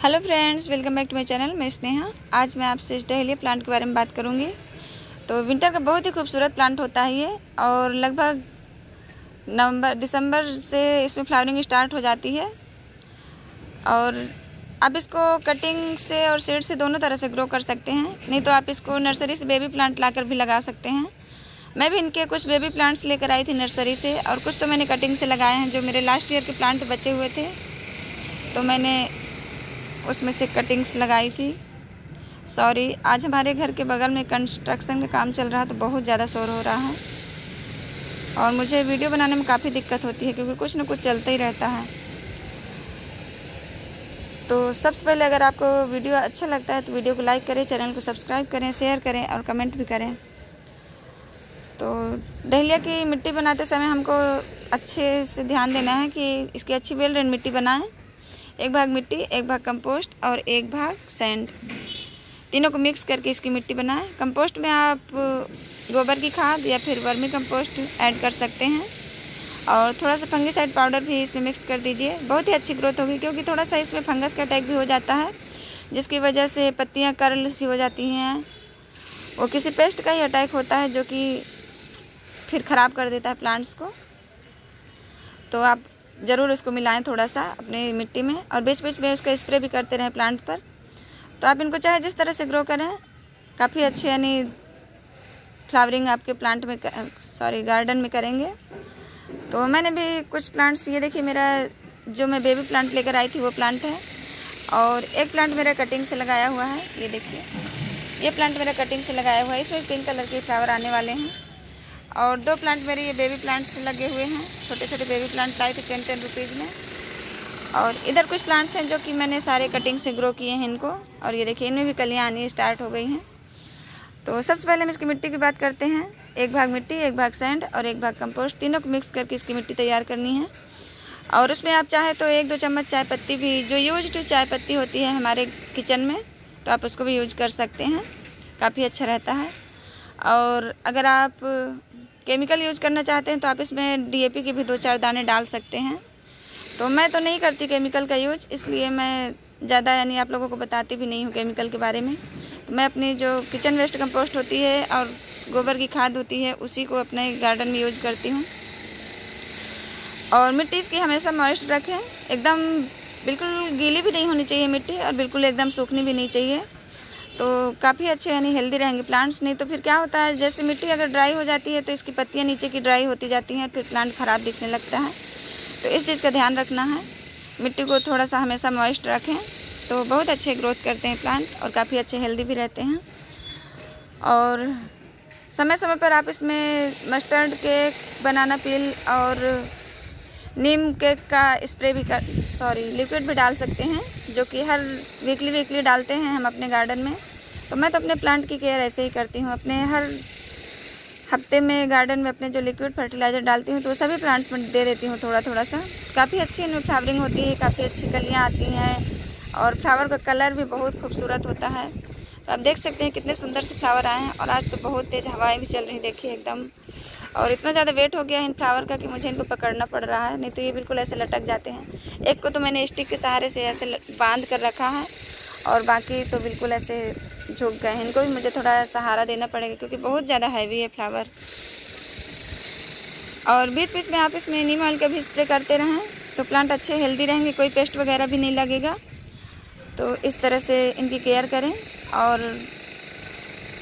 Hello friends, welcome back to my channel, मैं स्नेहा। आज मैं आपसे इस डहलिया प्लांट के बारे में बात करूँगी। तो विंटर का बहुत ही खूबसूरत प्लांट होता है ये और लगभग नवंबर, दिसंबर से इसमें फ्लावरिंग स्टार्ट हो जाती है। और आप इसको कटिंग से और सीड से दोनों तरह से ग्रो कर सकते हैं। नहीं तो आप इसको नर्सरी से बेबी प्लांट ला भी लगा सकते हैं। मैं भी इनके कुछ बेबी प्लांट्स लेकर आई थी नर्सरी से और कुछ तो मैंने कटिंग से लगाए हैं जो मेरे लास्ट ईयर के प्लांट बचे हुए थे। तो मैंने उसमें से कटिंग्स लगाई थी। सॉरी आज हमारे घर के बगल में कंस्ट्रक्शन का काम चल रहा है तो बहुत ज़्यादा शोर हो रहा है। और मुझे वीडियो बनाने में काफ़ी दिक्कत होती है क्योंकि कुछ ना कुछ चलता ही रहता है। तो सबसे पहले अगर आपको वीडियो अच्छा लगता है तो वीडियो को लाइक करें चैनल को सब्सक्राइब करें शेयर करें और कमेंट भी करें। तो डहलिया की मिट्टी बनाते समय हमको अच्छे से ध्यान देना है कि इसकी अच्छी वेल रेन मिट्टी बनाएँ। एक भाग मिट्टी, एक भाग कंपोस्ट और एक भाग सैंड तीनों को मिक्स करके इसकी मिट्टी बनाएँ। कंपोस्ट में आप गोबर की खाद या फिर वर्मी कंपोस्ट ऐड कर सकते हैं। और थोड़ा सा फंगीसाइड पाउडर भी इसमें मिक्स कर दीजिए। बहुत ही अच्छी ग्रोथ होगी क्योंकि थोड़ा सा इसमें फंगस का अटैक भी हो जाता है, जिसकी वजह से पत्तियाँ कर्ल सी हो जाती हैं। वो किसी पेस्ट का ही अटैक होता है जो कि फिर ख़राब कर देता है प्लांट्स को। तो आप ज़रूर उसको मिलाएँ थोड़ा सा अपनी मिट्टी में और बीच बीच में उसका स्प्रे भी करते रहें प्लांट पर। तो आप इनको चाहे जिस तरह से ग्रो करें, काफ़ी अच्छे यानी फ्लावरिंग आपके प्लांट में सॉरी गार्डन में करेंगे। तो मैंने भी कुछ प्लांट्स ये देखिए मेरा जो मैं बेबी प्लांट लेकर आई थी वो प्लांट है। और एक प्लांट मेरा कटिंग से लगाया हुआ है, ये देखिए। ये प्लांट मेरा कटिंग से लगाया हुआ है, इसमें पिंक कलर के फ्लावर आने वाले हैं। और दो प्लांट मेरे ये बेबी प्लांट्स लगे हुए हैं छोटे छोटे बेबी प्लांट लाए थे टेन टेन रुपीज़ में। और इधर कुछ प्लांट्स हैं जो कि मैंने सारे कटिंग से ग्रो किए हैं इनको। और ये देखिए, इनमें भी कलियाँ आनी स्टार्ट हो गई हैं। तो सबसे पहले हम इसकी मिट्टी की बात करते हैं। एक भाग मिट्टी, एक भाग सैंड और एक भाग कंपोस्ट तीनों को मिक्स करके इसकी मिट्टी तैयार करनी है। और उसमें आप चाहे तो एक दो चम्मच चाय पत्ती भी, जो यूज़ टू चाय पत्ती होती है हमारे किचन में तो आप उसको भी यूज़ कर सकते हैं। काफ़ी अच्छा रहता है। और अगर आप केमिकल यूज़ करना चाहते हैं तो आप इसमें डीएपी के भी दो चार दाने डाल सकते हैं। तो मैं तो नहीं करती केमिकल का यूज़, इसलिए मैं ज़्यादा यानी आप लोगों को बताती भी नहीं हूँ केमिकल के बारे में। तो मैं अपनी जो किचन वेस्ट कंपोस्ट होती है और गोबर की खाद होती है, उसी को अपने गार्डन में यूज़ करती हूँ। और मिट्टी इसकी हमेशा मॉइस्ट रखें। एकदम बिल्कुल गीली भी नहीं होनी चाहिए मिट्टी और बिल्कुल एकदम सूखनी भी नहीं चाहिए। तो काफ़ी अच्छे, यानी हेल्दी रहेंगे प्लांट्स नहीं तो फिर क्या होता है, जैसे मिट्टी अगर ड्राई हो जाती है तो इसकी पत्तियाँ नीचे की ड्राई होती जाती हैं, फिर प्लांट ख़राब दिखने लगता है। तो इस चीज़ का ध्यान रखना है। मिट्टी को थोड़ा सा हमेशा मॉइस्ट रखें तो बहुत अच्छे ग्रोथ करते हैं प्लांट और काफ़ी अच्छे हेल्दी भी रहते हैं। और समय समय पर आप इसमें मस्टर्ड केक बनाना पील और नीम केक का स्प्रे भी कर सॉरी लिक्विड भी डाल सकते हैं, जो कि हर वीकली वीकली डालते हैं हम अपने गार्डन में। तो मैं तो अपने प्लांट की केयर ऐसे ही करती हूँ, अपने हर हफ़्ते में गार्डन में अपने जो लिक्विड फर्टिलाइज़र डालती हूँ तो सभी प्लांट्स में दे देती हूँ थोड़ा थोड़ा सा। काफ़ी अच्छी इनमें फ्लावरिंग होती है, काफ़ी अच्छी कलियाँ आती हैं और फ्लावर का कलर भी बहुत खूबसूरत होता है। तो आप देख सकते हैं कितने सुंदर से फ्लावर आए हैं और आज तो बहुत तेज़ हवाएँ भी चल रही देखिए एकदम। और इतना ज़्यादा वेट हो गया है इन फ्लावर का कि मुझे इनको पकड़ना पड़ रहा है, नहीं तो ये बिल्कुल ऐसे लटक जाते हैं। एक को तो मैंने स्टिक के सहारे से ऐसे बाँध कर रखा है और बाकी तो बिल्कुल ऐसे झुक गए हैं, इनको भी मुझे थोड़ा सहारा देना पड़ेगा, क्योंकि बहुत ज़्यादा हैवी है फ्लावर और बीच बीच में आप इसमें नीम ऑयल का भी स्प्रे करते रहें तो प्लांट अच्छे हेल्दी रहेंगे, कोई पेस्ट वगैरह भी नहीं लगेगा। तो इस तरह से इनकी केयर करें, और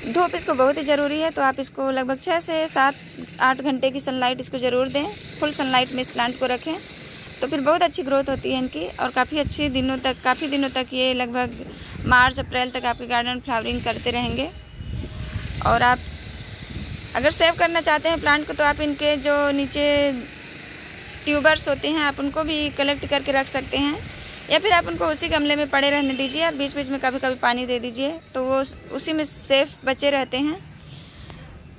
धूप इसको बहुत ही ज़रूरी है तो आप इसको लगभग छः से सात, आठ घंटे की सनलाइट इसको ज़रूर दें फुल सनलाइट में इस प्लांट को रखें। तो फिर बहुत अच्छी ग्रोथ होती है इनकी और काफ़ी अच्छी दिनों तक, काफ़ी दिनों तक ये लगभग मार्च, अप्रैल तक आपके गार्डन फ्लावरिंग करते रहेंगे। और आप अगर सेव करना चाहते हैं प्लांट को तो आप इनके जो नीचे ट्यूबर्स होते हैं, आप उनको भी कलेक्ट करके रख सकते हैं। या फिर आप उनको उसी गमले में पड़े रहने दीजिए और बीच बीच में कभी कभी पानी दे दीजिए तो वो उसी में सेफ़ बचे रहते हैं।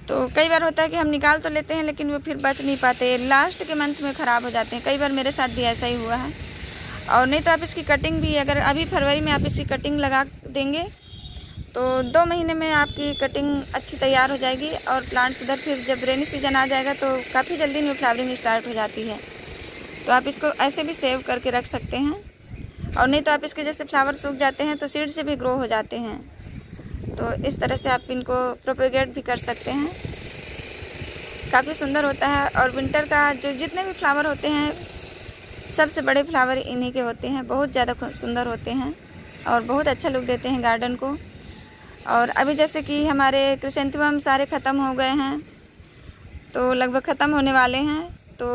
तो कई बार होता है कि हम निकाल तो लेते हैं, लेकिन वो फिर बच नहीं पाते। लास्ट के मंथ में ख़राब हो जाते हैं। कई बार मेरे साथ भी ऐसा ही हुआ है। और नहीं तो आप इसकी कटिंग भी, अगर अभी फरवरी में आप इसकी कटिंग लगा देंगे तो दो महीने में आपकी कटिंग अच्छी तैयार हो जाएगी और प्लांट्स उधर फिर जब रेनी सीज़न आ जाएगा तो काफ़ी जल्दी में फ्लावरिंग स्टार्ट हो जाती है। तो आप इसको ऐसे भी सेव करके रख सकते हैं। और नहीं तो आप इसके जैसे फ्लावर सूख जाते हैं तो सीड से भी ग्रो हो जाते हैं। तो इस तरह से आप इनको प्रोपोगेट भी कर सकते हैं। काफ़ी सुंदर होता है और विंटर का जो जितने भी फ्लावर होते हैं, सबसे बड़े फ्लावर इन्हीं के होते हैं। बहुत ज़्यादा सुंदर होते हैं और बहुत अच्छा लुक देते हैं गार्डन को। और अभी जैसे कि हमारे क्रिसेंथम सारे ख़त्म हो गए हैं तो लगभग ख़त्म होने वाले हैं। तो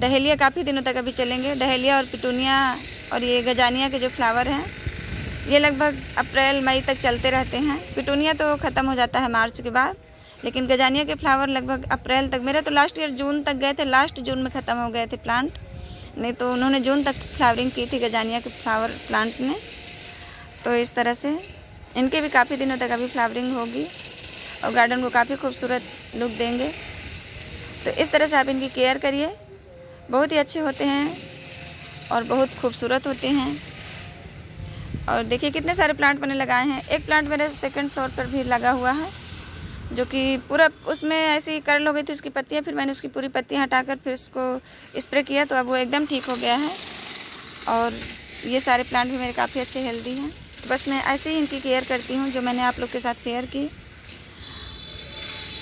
डहेलिया काफ़ी दिनों तक अभी चलेंगे। डहेलिया और पिटूनिया और ये गजानिया के जो फ्लावर हैं ये लगभग अप्रैल, मई तक चलते रहते हैं। पिटूनिया तो ख़त्म हो जाता है मार्च के बाद, लेकिन गजानिया के फ्लावर लगभग अप्रैल तक, मेरे तो लास्ट ईयर जून तक गए थे लास्ट जून में ख़त्म हो गए थे प्लांट नहीं तो उन्होंने जून तक फ्लावरिंग की थी गजानिया के फ्लावर प्लांट ने। तो इस तरह से इनके भी काफ़ी दिनों तक अभी फ्लावरिंग होगी और गार्डन को काफ़ी खूबसूरत लुक देंगे। तो इस तरह से आप इनकी केयर करिए। बहुत ही अच्छे होते हैं और बहुत खूबसूरत होते हैं। और देखिए कितने सारे प्लांट मैंने लगाए हैं। एक प्लांट मेरे सेकंड फ्लोर पर भी लगा हुआ है, जो कि पूरा उसमें ऐसी कर हो गई थी उसकी पत्तियाँ, फिर मैंने उसकी पूरी पत्तियाँ हटाकर फिर उसको स्प्रे किया तो अब वो एकदम ठीक हो गया है। और ये सारे प्लांट भी मेरे काफ़ी अच्छे हेल्दी हैं। तो बस मैं ऐसे ही इनकी केयर करती हूँ, जो मैंने आप लोग के साथ शेयर की।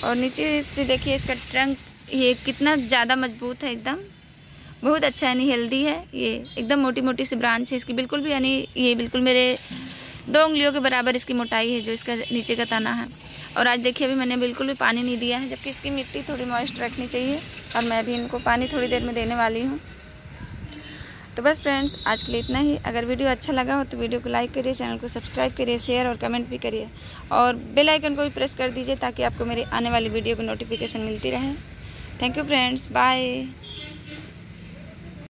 और नीचे से देखिए इसका ट्रंक ये कितना ज़्यादा मज़बूत है एकदम। बहुत अच्छा यानी हेल्दी है, ये एकदम मोटी मोटी सी ब्रांच है इसकी। बिल्कुल भी यानी ये बिल्कुल मेरे दो उंगलियों के बराबर इसकी मोटाई है जो इसका नीचे का तना है। और आज देखिए, अभी मैंने बिल्कुल भी पानी नहीं दिया है, जबकि इसकी मिट्टी थोड़ी मॉइस्ट रखनी चाहिए और मैं भी इनको पानी थोड़ी देर में देने वाली हूँ। तो बस फ्रेंड्स आज के लिए इतना ही। अगर वीडियो अच्छा लगा हो तो वीडियो को लाइक करिए, चैनल को सब्सक्राइब करिए शेयर और कमेंट भी करिए। और बेल आइकन को भी प्रेस कर दीजिए ताकि आपको मेरी आने वाली वीडियो की नोटिफिकेशन मिलती रहे। Thank you friends bye